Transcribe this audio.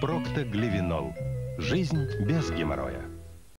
Проктоглевинол. Жизнь без геморроя.